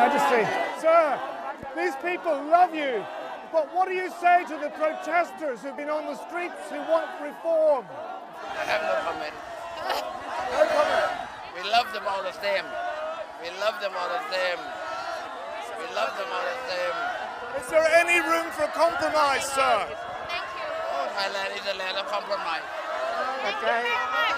Majesty. Sir, these people love you. But what do you say to the protesters who've been on the streets who want reform? I have no comment. No comment. We love them all the same. We love them all the same. We love them all the same. Is there any room for compromise, sir? Thank you. Oh, Thailand is a land of compromise. Okay. Thank you